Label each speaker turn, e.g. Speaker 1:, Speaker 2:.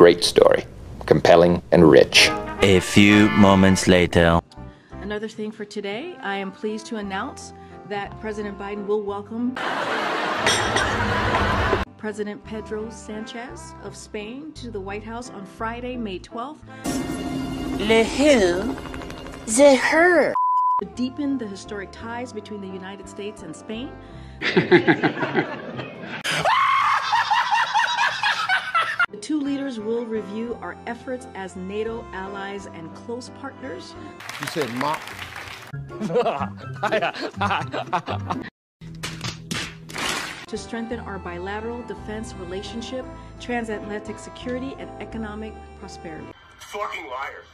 Speaker 1: great story, compelling and rich.
Speaker 2: A few moments later.
Speaker 3: Another thing for today, I am pleased to announce that President Biden will welcome President Pedro Sanchez of Spain to the White House on Friday, May 12th.
Speaker 4: Le who? The her.
Speaker 3: To deepen the historic ties between the United States and Spain. will review our efforts as NATO allies and close partners.
Speaker 5: You said mop.
Speaker 3: to strengthen our bilateral defense relationship, transatlantic security, and economic prosperity.
Speaker 6: Fucking liars.